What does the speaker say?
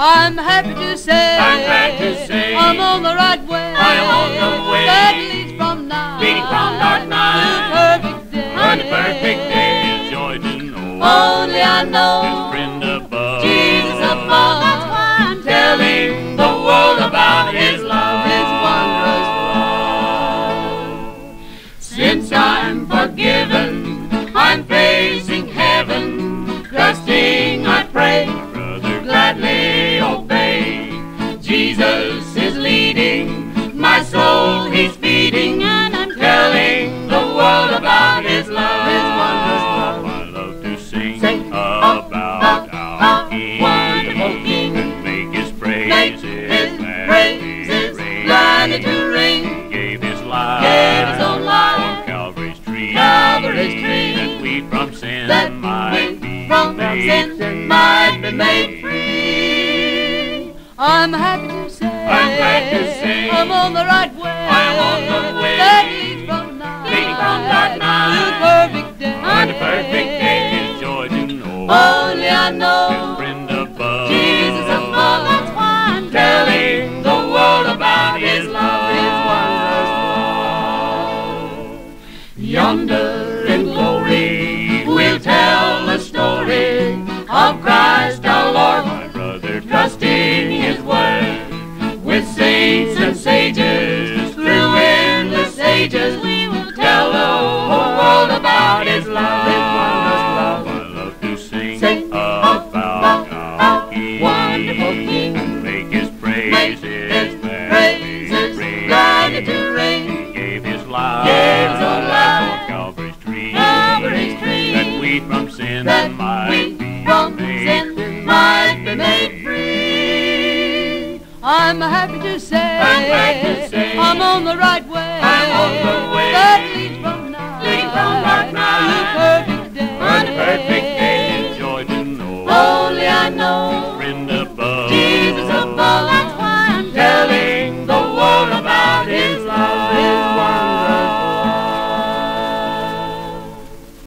I'm happy to say, I'm glad to say I'm on the right way. I'm on the way. that leads from night, Leading from dark night to perfect day. The perfect day, joy to know. Only I know make His Make praises His gladly praises to ring. Gave His life, Gave His own life on Calvary's tree, Calvary's tree. that we from sin that might be from made sin might be made free. I'm happy to say, I'm glad to say I'm on the right way. I'm on the way. that leads from night, from dark night to perfect day. On the perfect day, His joy to know. Only I know Yonder in glory, we'll tell a story of Christ our Lord, my brother, trusting His word. With saints and sages, through endless ages, we will tell the whole world about His love. His wondrous love. I love to sing, Sing about about our King, wonderful King. make His Make praises His gladly praises ring. gladly to ring. He gave His in that my from sin might be made free. I'm happy to say I'm, to say I'm on the right way. I'm on the way. That leads